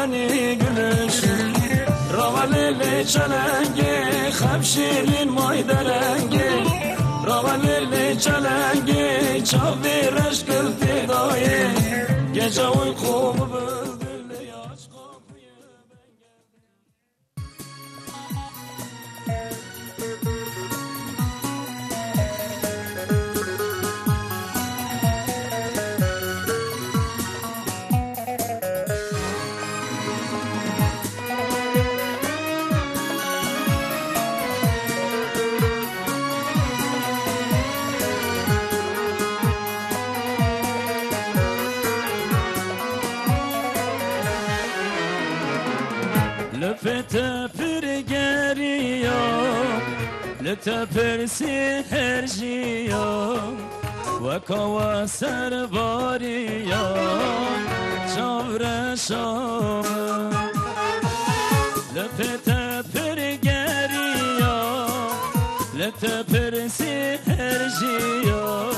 deni gülüş Ravalili çelengi Hemşirin mayderengi Ravalili çelengi Çavir eşkül fidayı Gece böldürlü لتپرسی هر جیا و کوا سر باریا چاور شام. لپت پرگریا لتپرسی هر جیا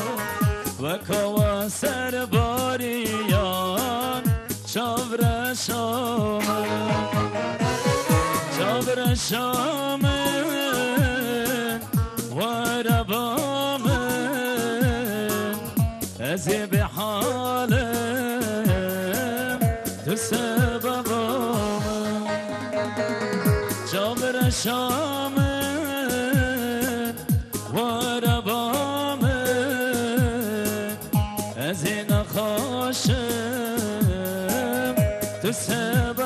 و کوا سر باریا چاور شام. چاور شام. بزی به حالم تو سببم جابر شامن و ربامن از این خوشم تو سببم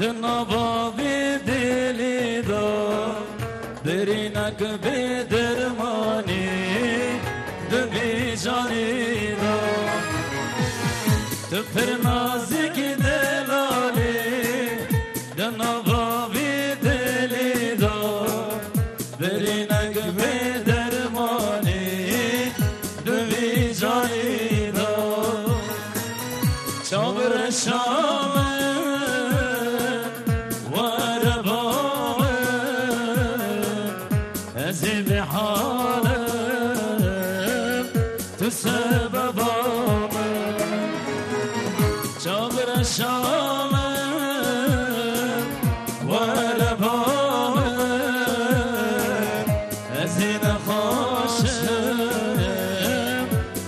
دنبابی دلی دا برینک به درمانی دبی جانی دا تو پر نازک دلالی دنبابی دلی دا برینک به درمانی از دخاش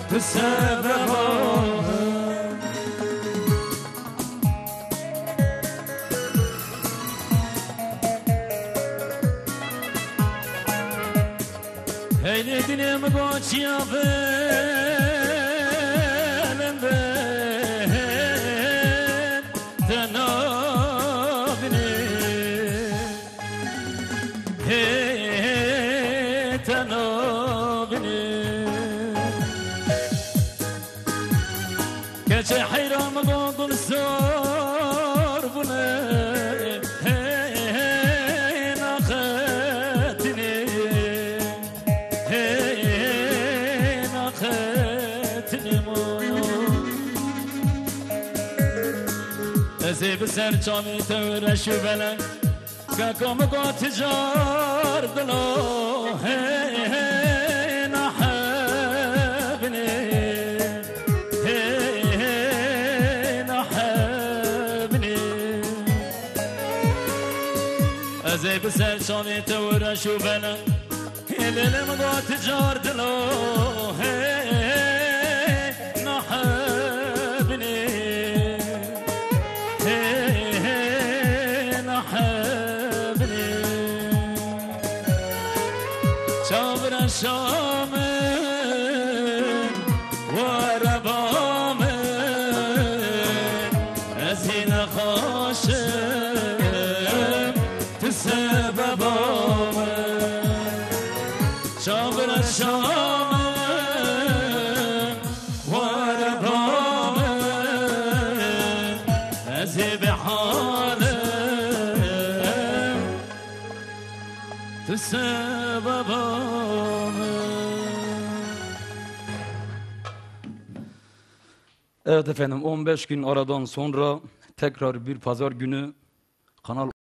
تو سر به من این چیافه؟ Hey tenabini Gece hayran oldun sor bunu Hey hey naketini Hey naketini Ezi bi ser çami tevre şübele Kakom دلو هين أحبني هين أحبني أزي بسر شاني تورا شوفنا كل المضى تجار دلو شامن ورا بامن ازين خاشم تسببامن شامن شامن ورا بامن ازي بحالم تسببامن Evet efendim 15 gün aradan sonra tekrar bir pazar günü Kanal